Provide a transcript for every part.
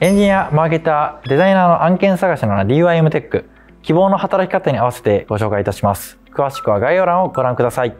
エンジニア、マーケター、デザイナーの案件探しの DYM テック、希望の働き方に合わせてご紹介いたします。詳しくは概要欄をご覧ください。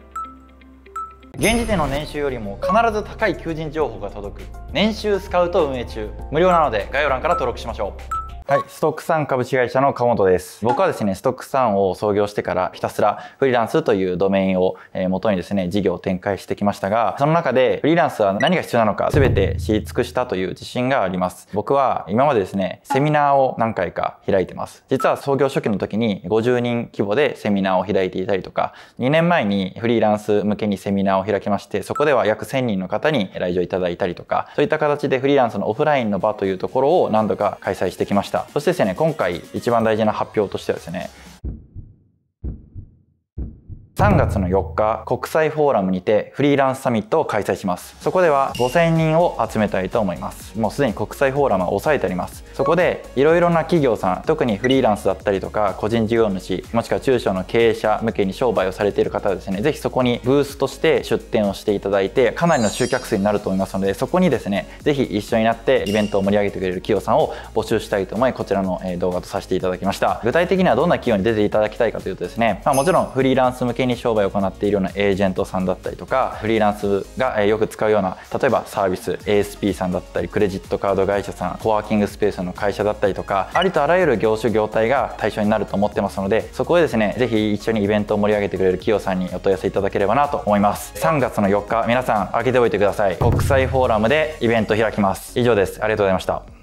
現時点の年収よりも必ず高い求人情報が届く年収スカウト運営中無料なので概要欄から登録しましょうはい、ストックさん株式会社の川本です。僕はですね、ストックさんを創業してからひたすらフリーランスというドメインを元にですね、事業を展開してきましたが、その中でフリーランスは何が必要なのか全て知り尽くしたという自信があります。僕は今までですね、セミナーを何回か開いてます。実は創業初期の時に50人規模でセミナーを開いていたりとか、2年前にフリーランス向けにセミナーを開きまして、そこでは約1000人の方に来場いただいたりとか、そういった形でフリーランスのオフラインの場というところを何度か開催してきました。そしてですね、今回一番大事な発表としてはですね3月の4日国際フォーラムにてフリーランスサミットを開催します。そこでは5000人を集めたいと思います。もうすでに国際フォーラムは押さえてあります。そこでいろいろな企業さん特にフリーランスだったりとか個人事業主もしくは中小の経営者向けに商売をされている方はですね是非そこにブースとして出店をしていただいてかなりの集客数になると思いますのでそこにですね是非一緒になってイベントを盛り上げてくれる企業さんを募集したいと思いこちらの動画とさせていただきました。具体的にはどんな企業に出ていただきたいかというとですね、まあ、もちろんフリーランス向けに商売を行っているようなエージェントさんだったりとかフリーランスがよく使うような例えばサービス ASP さんだったりクレジットカード会社さんコワーキングスペースの会社だったりとかありとあらゆる業種業態が対象になると思ってますのでそこでですね是非一緒にイベントを盛り上げてくれる企業さんにお問い合わせいただければなと思います。3月の4日皆さん開けておいてください。国際フォーラムでイベント開きます。以上です。ありがとうございました。